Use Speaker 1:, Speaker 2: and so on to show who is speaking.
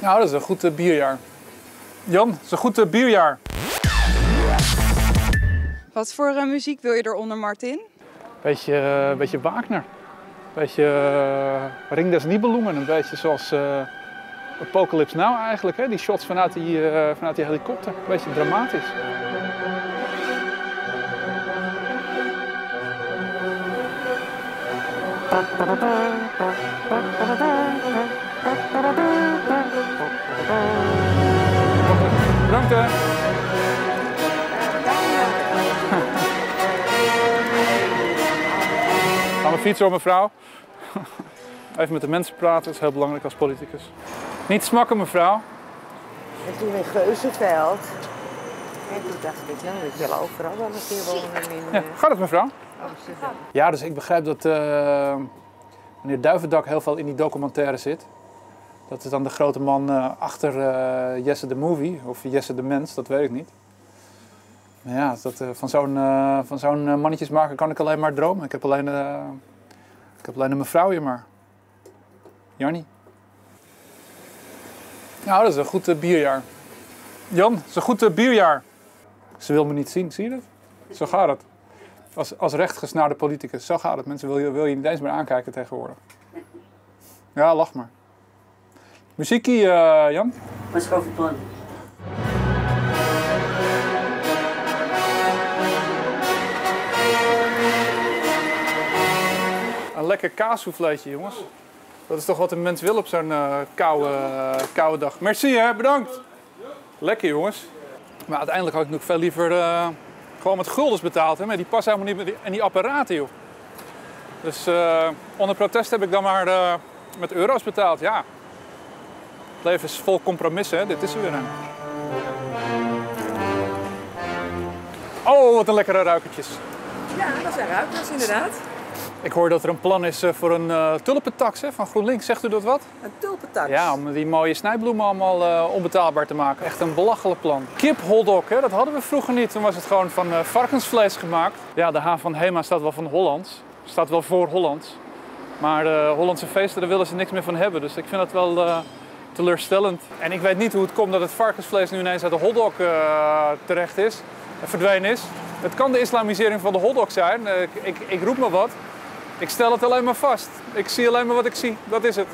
Speaker 1: Nou, dat is een goed eh, bierjaar. Jan, dat is een goed eh, bierjaar.
Speaker 2: Wat voor eh, muziek wil je eronder, Martin?
Speaker 1: Beetje, eh, beetje Wagner. Beetje Ring des Nibelungen. Een beetje zoals eh, Apocalypse Now eigenlijk. Hè? Die shots vanuit die, eh, vanuit die helikopter. Een beetje dramatisch. Hè. Gaan we fietsen hoor mevrouw. Even met de mensen praten, dat is heel belangrijk als politicus. Niet smakken mevrouw.
Speaker 3: En toen in Geuzenveld. En toen dacht ik, nou, ik wil overal wel een keer wonen in
Speaker 1: Ja,
Speaker 3: eh,
Speaker 1: gaat het mevrouw?
Speaker 3: Amsterdam.
Speaker 1: Ja, dus ik begrijp dat eh, meneer Duivendak heel veel in die documentaire zit. Dat is dan de grote man eh, achter eh, Jesse de Movie, of Jesse de Mens, dat weet ik niet. Maar ja, dat, eh, van zo'n van zo'n eh, mannetjesmaker kan ik alleen maar dromen. Ik heb alleen, ik heb alleen een mevrouwje maar. Jannie. Nou, dat is een goed bierjaar. Jan, dat is een goed bierjaar. Ze wil me niet zien, zie je dat? Zo gaat het. Als, als rechtgesnaarde politicus, zo gaat het. Mensen wil je, wil je niet eens meer aankijken tegenwoordig. Ja, lach maar. Muziekie, eh, Jan?
Speaker 4: Wat is over plan?
Speaker 1: Een lekker kaassouffleetje, jongens. Dat is toch wat een mens wil op zo'n eh, koude, koude dag. Merci, hè? Bedankt. Lekker, jongens. Maar uiteindelijk had ik nog veel liever eh, gewoon met guldens betaald. Hè? Maar die passen helemaal niet met die, en die apparaten, joh. Dus onder protest heb ik dan maar met euro's betaald, ja. Het leven is vol compromissen, hè? Dit is er weer een. Oh, wat een lekkere ruikertjes.
Speaker 2: Ja, dat zijn ruikers inderdaad.
Speaker 1: Ik hoor dat er een plan is eh, voor een uh, tulpentax hè, van GroenLinks. Zegt u dat wat?
Speaker 3: Een tulpentax.
Speaker 1: Ja, om die mooie snijbloemen allemaal eh, onbetaalbaar te maken. Echt een belachelijk plan. Kip hotdog, hè, dat hadden we vroeger niet. Toen was het gewoon van varkensvlees gemaakt. Ja, de haan van Hema staat wel van Hollands. Staat wel voor Hollands. Maar de Hollandse feesten, daar willen ze niks meer van hebben. Dus ik vind dat wel teleurstellend. En ik weet niet hoe het komt dat het varkensvlees nu ineens uit de hotdog uh, terecht is, eh, verdwenen is. Het kan de islamisering van de hotdog zijn. Eh, ik, ik, roep maar wat. Ik stel het alleen maar vast. Ik zie alleen maar wat ik zie. Dat is het.